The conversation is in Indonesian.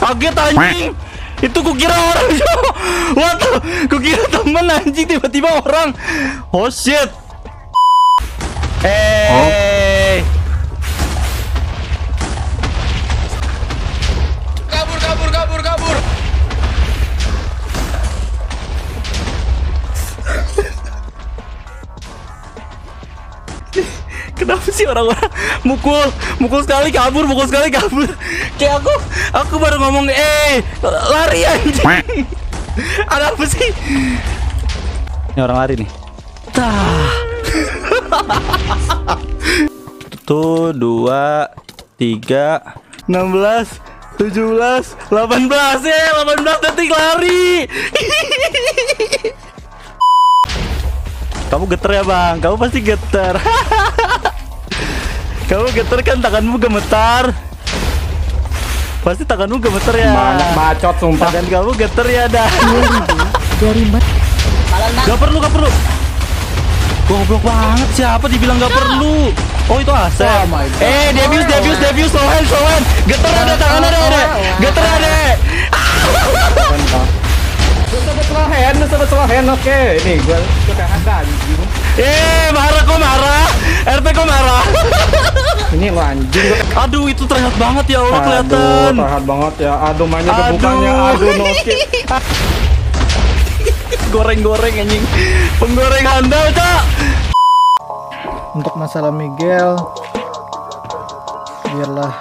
Kaget anjing. Itu kukira orang. What? Kukira temen anjing tiba-tiba orang. Oh shit. Eh. Kenapa sih orang-orang mukul, mukul sekali kabur, mukul sekali kabur. Kayak aku, aku baru ngomong, eh, lari anjing. Ada apa sih? Ini orang lari nih. Tah. Satu, dua, tiga, enam belas, tujuh belas, delapan belas, ya, delapan belas detik lari. Kamu geter ya bang, kamu pasti geter. kamu geter kan tanganmu gemetar. Pasti tanganmu gemeter ya. Banyak bacot sumpah. Tangan kamu geter ya dah. Dari mat. Gak perlu, gak perlu. Goblok banget siapa dibilang gak perlu. Oh itu Asep. Oh eh, Debius, Debius, Debius, slow hand. Geter ada tangan ada, ada. Geter ada. Sebut hand. Oke, ini gua gua kayak ada anjing. Eh, marah kok marah. RP kok marah. Ini lo anjing. Aduh, itu terlihat banget ya Allah Aduh, kelihatan. terlihat banget ya. Aduh, mainnya Aduh. kebukannya. Aduh, no skip. Goreng-goreng anjing. Penggoreng handal, Cak. Untuk masalah Miguel biarlah